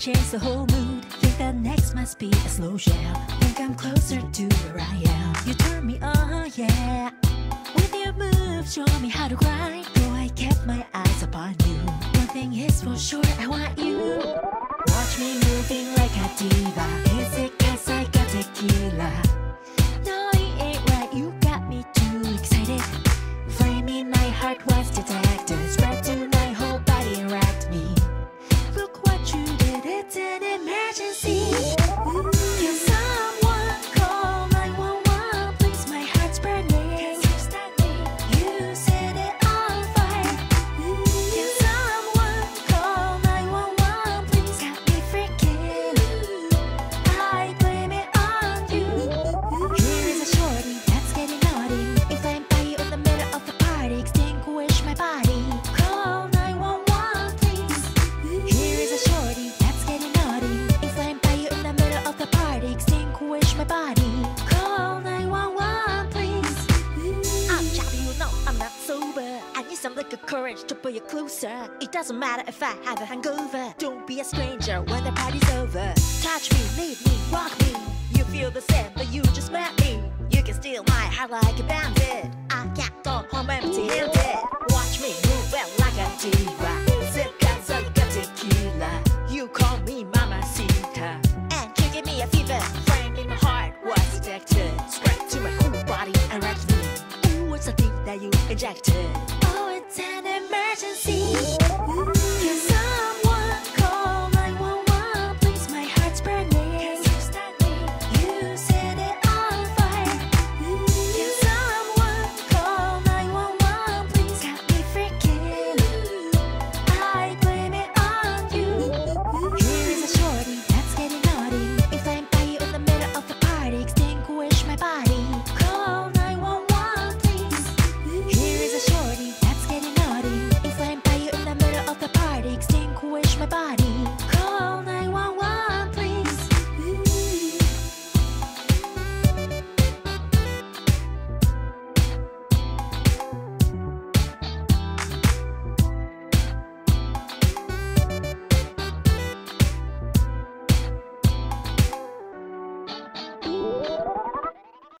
change the whole mood. Think that next must be a slow jam. Think I'm closer to where I am. You turn me on, yeah. With your moves, show me how to grind. Though I kept my eyes upon you. One thing is for sure, I want you. Watch me moving like a diva. Call 911, please. I'm Charlie, you know I'm not sober. I need some liquor courage to pull you closer. It doesn't matter if I have a hangover. Don't be a stranger when the party's over. Touch me, lead me, rock me. You feel the same, but you just met me. You can steal my heart like a bandit. I can't go home empty-handed. Watch me move well like a diva. Sip I got tequila. You call me Mamacita. And you give me a fever. that you ejected. Oh, it's an emergency.